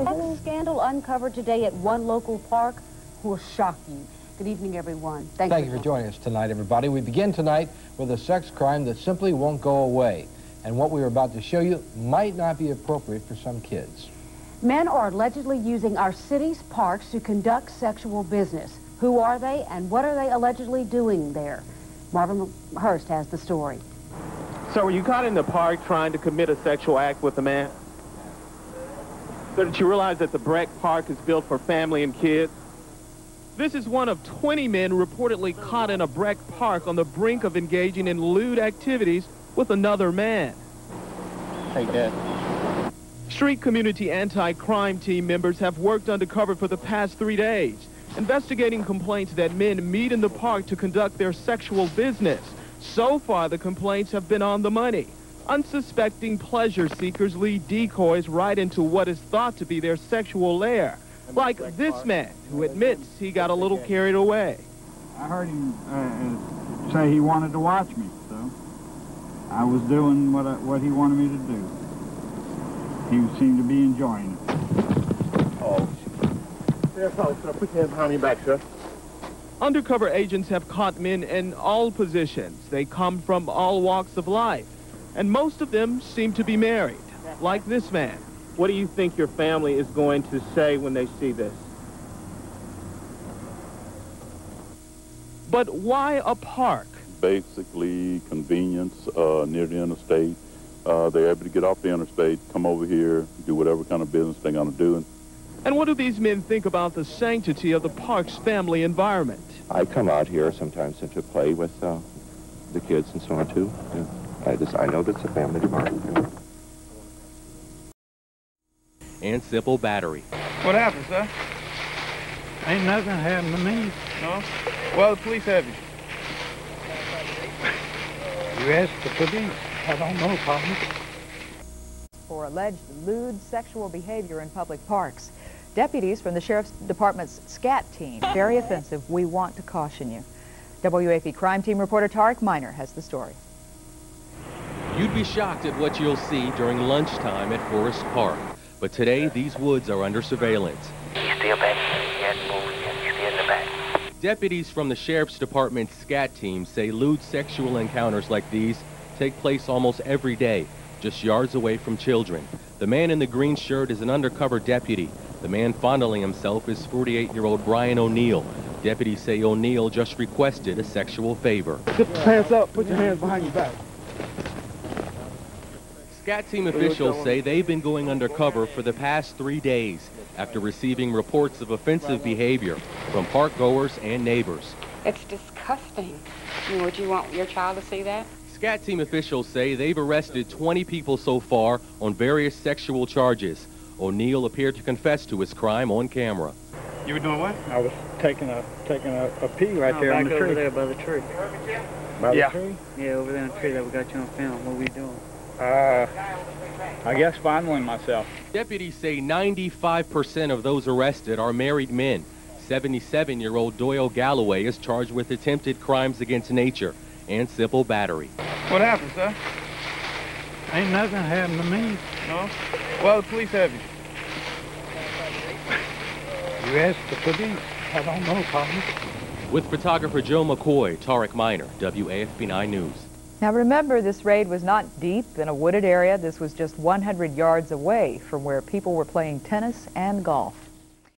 A scandal uncovered today at one local park will shock you. Good evening, everyone. Thank, Thank you for joining us tonight, everybody. We begin tonight with a sex crime that simply won't go away. And what we are about to show you might not be appropriate for some kids. Men are allegedly using our city's parks to conduct sexual business. Who are they and what are they allegedly doing there? Marvin Hurst has the story. So were you caught in the park trying to commit a sexual act with a man? So did you realize that the BREC Park is built for family and kids? This is one of 20 men reportedly caught in a BREC Park on the brink of engaging in lewd activities with another man. Take that. Street Community Anti-Crime Team members have worked undercover for the past three days, investigating complaints that men meet in the park to conduct their sexual business. So far, the complaints have been on the money. Unsuspecting pleasure seekers lead decoys right into what is thought to be their sexual lair. Like this man, who admits he got a little carried away. I heard him uh, say he wanted to watch me, so I was doing what, I, what he wanted me to do. He seemed to be enjoying it. Oh, there, folks, sir. Put your your back, sir. Undercover agents have caught men in all positions. They come from all walks of life, and most of them seem to be married, like this man. What do you think your family is going to say when they see this? But why a park? Basically, convenience uh, near the interstate. Uh, they're able to get off the interstate, come over here, do whatever kind of business they're going to do. And what do these men think about the sanctity of the park's family environment? I come out here sometimes to play with uh, the kids and so on, too. Yeah. I just I know that's a family park. and Simple Battery. What happened, sir? Ain't nothing happened to me. No? Well, the police have you. You asked the police. I don't know, Tommy. For alleged lewd sexual behavior in public parks. Deputies from the Sheriff's Department's SCAT team, very offensive. We want to caution you. WAFB crime team reporter Tarek Miner has the story. You'd be shocked at what you'll see during lunchtime at Forest Park. But today, these woods are under surveillance. He's still back here. He hasn't moved yet. He's still in the back. Deputies from the Sheriff's Department's SCAT team say lewd sexual encounters like these take place almost every day, just yards away from children. The man in the green shirt is an undercover deputy. The man fondling himself is 48-year-old Brian O'Neill. Deputies say O'Neill just requested a sexual favor. Get your hands up. Put your hands behind your back. SCAT team officials say they've been going undercover for the past three days after receiving reports of offensive behavior from park goers and neighbors. It's disgusting. I mean, would you want your child to see that? SCAT team officials say they've arrested 20 people so far on various sexual charges. O'Neill appeared to confess to his crime on camera. You were doing what? I was taking a taking a, a pee right no, there on the tree. tree. over there by the tree. By yeah. the tree? Yeah, over there on the tree that we got you on film. What were we doing? Uh, I guess fondling myself. Deputies say 95% of those arrested are married men. 77-year-old Doyle Galloway is charged with attempted crimes against nature and simple battery. What happened, sir? Ain't nothing happened to me. No? Well, the police have you. You asked the police. I don't know, Tommy. With photographer Joe McCoy, Tarek Miner, WAFB 9 News. Now remember, this raid was not deep in a wooded area. This was just 100 yards away from where people were playing tennis and golf.